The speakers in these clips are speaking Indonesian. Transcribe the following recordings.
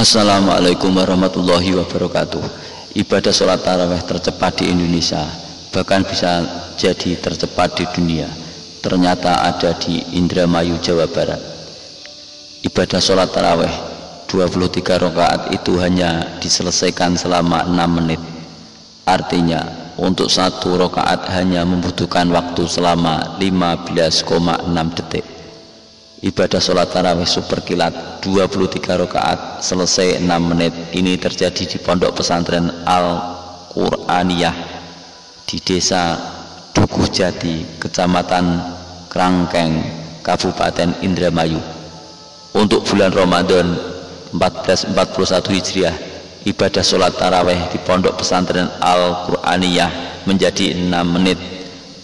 Assalamualaikum warahmatullahi wabarakatuh. Ibadah sholat taraweh tercepat di Indonesia Bahkan bisa jadi tercepat di dunia. Ternyata ada di Indramayu, Jawa Barat. Ibadah sholat taraweh 23 rakaat itu hanya diselesaikan selama 6 menit. Artinya untuk satu rakaat hanya membutuhkan waktu selama 15,6 detik. Ibadah sholat tarawih super kilat 23 rakaat selesai 6 menit. Ini terjadi di pondok pesantren Al-Quraniyah di desa Dukuh Jati kecamatan Kerangkeng Kabupaten Indramayu. Untuk bulan Ramadan 1441 Hijriah ibadah sholat tarawih di pondok pesantren Al-Quraniyah menjadi 6 menit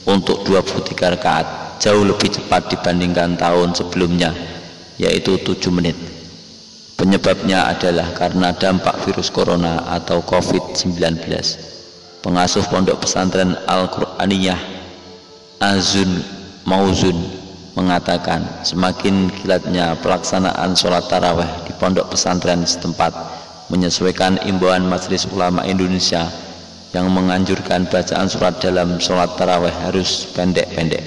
untuk 23 rakaat jauh lebih cepat dibandingkan tahun sebelumnya yaitu 7 menit. Penyebabnya adalah karena dampak virus corona atau covid-19 pengasuh pondok pesantren Al-Quraniyah Azun Mauzun mengatakan semakin kilatnya pelaksanaan sholat taraweh di pondok pesantren setempat menyesuaikan imbauan Majelis Ulama Indonesia yang menganjurkan bacaan surat dalam sholat taraweh harus pendek-pendek.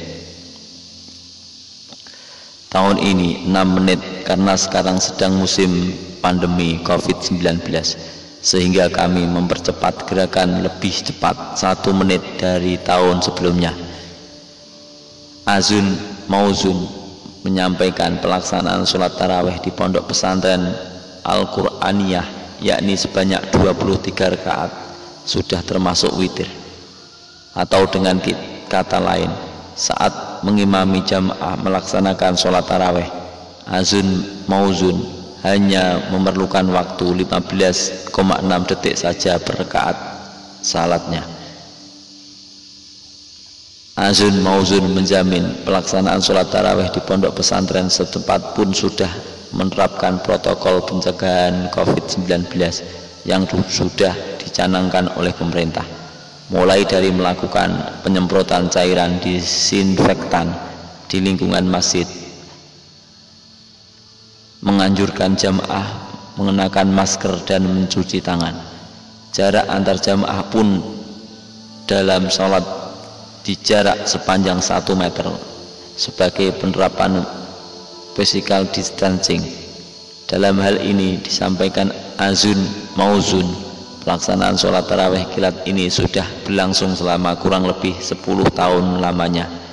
Tahun ini 6 menit karena sekarang sedang musim pandemi COVID-19 sehingga kami mempercepat gerakan lebih cepat satu menit dari tahun sebelumnya. Azun Mauzun menyampaikan pelaksanaan sholat taraweh di pondok pesantren Al-Quraniyah yakni sebanyak 23 rakaat sudah termasuk witir atau dengan kata lain saat mengimami jamaah melaksanakan sholat taraweh azun mauzun hanya memerlukan waktu 15,6 detik saja per rakaat salatnya. Azun Mauzun menjamin pelaksanaan sholat taraweh di pondok pesantren setempat pun sudah menerapkan protokol pencegahan COVID-19 yang sudah dicanangkan oleh pemerintah. Mulai dari melakukan penyemprotan cairan disinfektan di lingkungan masjid menganjurkan jamaah mengenakan masker dan mencuci tangan. Jarak antar jamaah pun dalam sholat di jarak sepanjang 1 meter sebagai penerapan physical distancing dalam hal ini disampaikan Azun Mauzun Pelaksanaan sholat taraweh kilat ini sudah berlangsung selama kurang lebih 10 tahun lamanya.